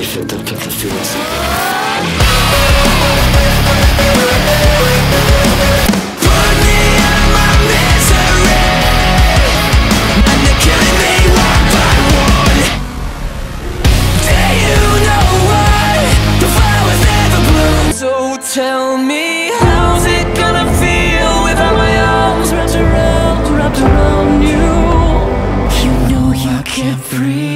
you feel the kick the feelings. tell me how's it gonna feel without my arms wrapped around, wrapped around you You know you can't breathe